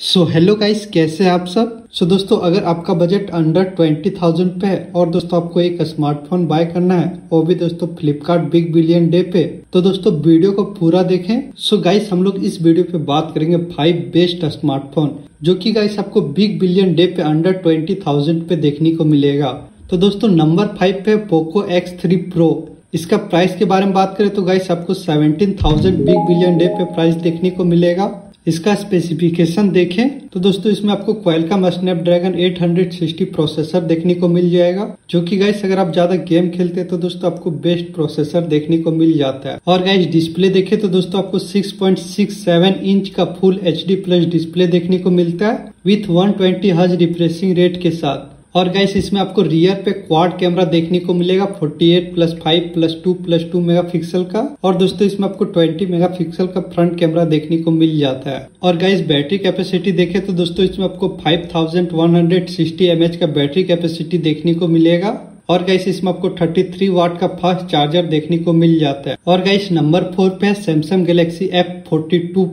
So hello guys कैसे आप सब? सो so, दोस्तों अगर आपका बजट अंडर ट्वेंटी थाउज़ेंड पे है और दोस्तों आपको एक स्मार्टफ़ोन बाय करना है वो भी दोस्तों फ्लिपकार्ट बिग बिलियन डे पे तो दोस्तों वीडियो को पूरा देखें। सो so, गाइस हम लोग इस वीडियो पे बात करेंगे फाइव बेस्ट स्मार्टफ़ोन जो की गाइस आपको बिग बिलियन डे पे अंडर ट्वेंटी थाउज़ेंड पे देखने को मिलेगा। तो दोस्तों नंबर फाइव पे पोको एक्स थ्री प्रो इसका प्राइस के बारे में बात करें तो गाइस आपको seventeen thousand big billion day पे प्राइस देखने को मिलेगा। इसका स्पेसिफिकेशन देखें। तो दोस्तों, इसमें आपको क्वालकॉम स्नैपड्रैगन 860 प्रोसेसर देखने को मिल जाएगा। जो कि गाइस अगर आप ज़्यादा गेम खेलते हैं तो दोस्तों, आपको बेस्ट प्रोसेसर देखने को मिल जाता है। और गाइस डिस्प्ले देखें तो दोस्तों, आपको 6.67 इंच का फुल एचडी प्लस डिस्प्ले देखने को मिलता है विथ 120 हज रिफ्रेशिंग रेट के साथ। और गैस इसमें आपको रियर पे क्वाड कैमरा देखने को मिलेगा 48 plus five plus two plus two mega का। और दोस्तों, इसमें आपको 20 मेगा का फ्रंट कैमरा देखने को मिल जाता है। और गैस बैटरी कैपेसिटी देखे तो दोस्तों, इसमें आपको 5160 थाउज़ेंड का बैटरी कैपेसिटी देखने को मिलेगा। और गाइस इसमें आपको 33 वाट का फास्ट चार्जर देखने को मिल जाता है। और गाइस नंबर फोर पे है Samsung Galaxy F forty two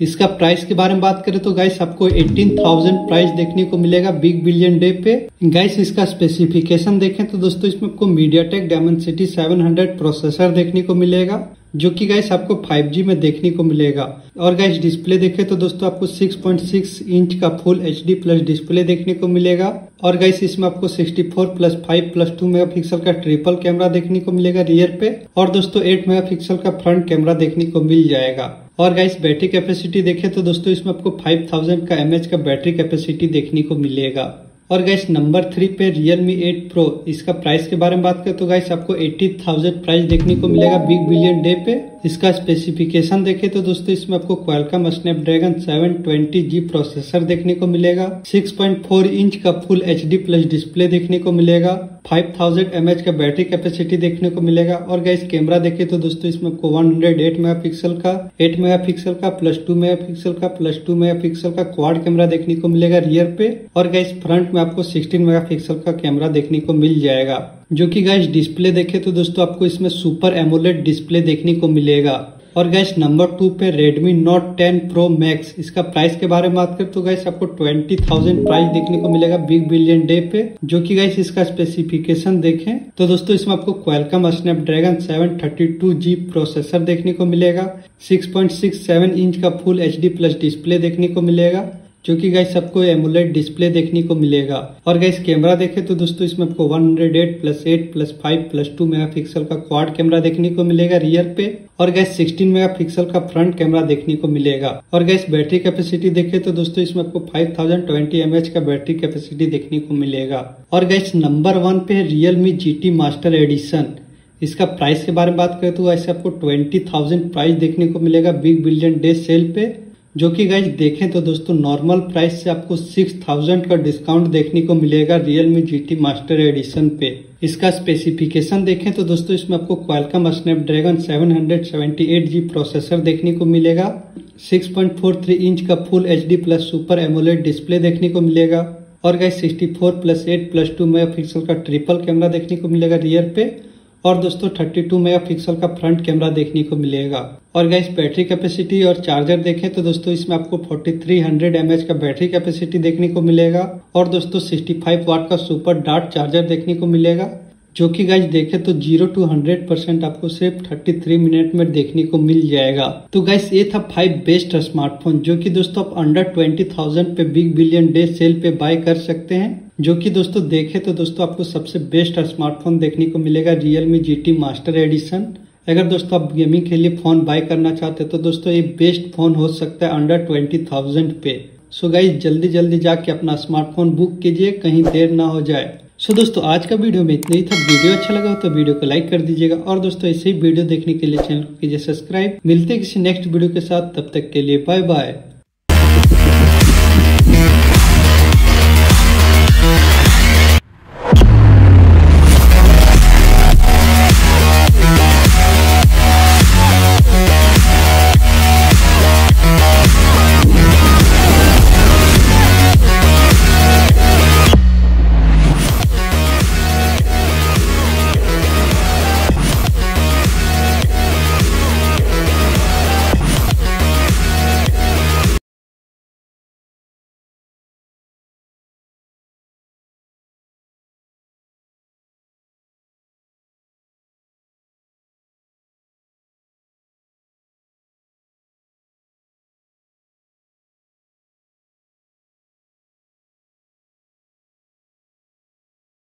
इसका प्राइस के बारे में बात करें तो गाइस आपको 18,000 प्राइस देखने को मिलेगा बिग बिलियन डे पे। गाइस इसका स्पेसिफिकेशन देखें तो दोस्तों इसमें आपको MediaTek Dimensity seven processor देखने को मिलेगा। जो कि गाइस आपको 5G में देखने को मिलेगा। और गाइस डिस्प्ले देखे तो दोस्तों आपको 6.6 इंच का फुल एचडी प्लस डिस्प्ले देखने को मिलेगा। और गाइस इसमें आपको 64 प्लस 5 प्लस 2 मेगापिक्सल का ट्रिपल कैमरा देखने को मिलेगा रियर पे। और दोस्तों 8 मेगापिक्सल का फ्रंट कैमरा देखने को मिल जाएगा। और गाइस बैटरी कैपेसिटी देखे तो दोस्तों इसमें आपको 5000 का एमएच का बैटरी कैपेसिटी देखने को मिलेगा। और गैस नंबर थ्री पे रियल मी एट प्रो इसका प्राइस के बारे में बात करें तो गैस आपको 80,000 प्राइस देखने को मिलेगा बिग बिलियन डे पे। इसका स्पेसिफिकेशन देखें तो दोस्तों, इसमें आपको क्वालकॉम स्नैपड्रैगन 720G प्रोसेसर देखने को मिलेगा 6.4 इंच का full H D plus display देखने को मिलेगा 5000 mAh का बैटरी कैपेसिटी देखने को मिलेगा। और गाइस कैमरा देखें तो दोस्तों, इसमें आपको 108 मेगापिक्सल का 8 मेगापिक्सल का प्लस 2 मेगापिक्सल का प्लस 2 मेगापिक्सल का क्वाड कैमरा देखने को मिलेगा रियर पे। और गाइस फ्रंट में आपको 16 मेगापिक्सल का कैमरा देखने को मिल जाएगा। जो कि गाइस डिस्प्ले देखे तो दोस्तों आपको इसमें सुपर एमोलेट डिस्प्ले देखने को मिलेगा। और गैस नंबर टू पे Redmi Note 10 Pro Max इसका प्राइस के बारे में बात करें तो गैस आपको 20,000 प्राइस देखने को मिलेगा बिग बिलियन डे पे जो कि गैस इसका स्पेसिफिकेशन देखें तो दोस्तों इसमें आपको क्वेलकम स्नैपड्रैगन 732G प्रोसेसर देखने को मिलेगा 6.67 इंच का फुल एचडी प्लस डिस्प्ले देखने को मिलेगा। जो कि गाइस आपको एमुलेट डिस्प्ले देखने को मिलेगा। और गाइस कैमरा देखे तो दोस्तों, इसमें आपको 108 plus eight plus five plus two megapixel का क्वाड कैमरा देखने को मिलेगा रियर पे। और गैस 16 मेगापिक्सल का फ्रंट कैमरा देखने को मिलेगा। और गैस बैटरी कैपेसिटी देखे तो दोस्तों, इसमें आपको 5020 mAh का बैटरी कैपेसिटी देखने को मिलेगा। और गैस नंबर वन पे है रियलमी जी मास्टर एडिशन इसका प्राइस के बारे में बात करें तो ऐसे आपको ट्वेंटी थाउज़ेंड प्राइस देखने को मिलेगा। बिग बिलियन डे सेल पे। जो कि गाइज़ देखें तो दोस्तों नॉर्मल प्राइस से आपको सिक्स थाउज़ेंड का डिस्काउंट देखने को मिलेगा रियलमी टी मास्टर एडिशन पे। इसका स्पेसिफिकेशन देखें तो दोस्तों, इसमें आपको क्वालकम स्नैपड्रैगन 778G प्रोसेसर देखने को मिलेगा। 6.43 इंच का full HD plus super AMOLED display देखने को मिलेगा। और guys 64 plus eight plus two mega का ट्रिपल कैमरा देखने को मिलेगा रियर पे। और दोस्तों 32 मेगापिक्सल का फ्रंट कैमरा देखने को मिलेगा। और गैस बैटरी कैपेसिटी और चार्जर देखें तो दोस्तों, इसमें आपको 4300 एमएच का बैटरी कैपेसिटी देखने को मिलेगा। और दोस्तों 65 वाट का सुपर डार्ट चार्जर देखने को मिलेगा। जो कि गाइज़ देखे तो ज़ीरो टू हंड्रेड परसेंट आपको सिर्फ़ थर्टी थ्री मिनट में देखने को मिल जाएगा। तो गाइस ये था फाइव बेस्ट स्मार्टफ़ोन जो कि दोस्तों आप अंडर ट्वेंटी थाउज़ेंड पे बिग बिलियन डे सेल पे बाय कर सकते हैं। जो कि दोस्तों देखे तो दोस्तों आपको सबसे बेस्ट स्मार्टफ़ोन देखने को मिलेगा Realme G T master edition अगर दोस्तों आप गेमिंग के लिए फ़ोन बाय करना चाहते हैं तो दोस्तों ये बेस्ट फ़ोन हो सकता है अंडर ट्वेंटी थाउज़ेंड पे। सो गाइज़ जल्दी जल्दी जाके अपना स्मार्टफ़ोन बुक कीजिए, कहीं देर ना हो जाए। सो so, दोस्तों आज का वीडियो में इतना ही। था। वीडियो अच्छा लगा हो तो वीडियो को लाइक कर दीजिएगा। और दोस्तों ऐसे ही वीडियो देखने के लिए चैनल को कीजिए सब्सक्राइब। मिलते हैं किसी नेक्स्ट वीडियो के साथ। तब तक के लिए बाय बाय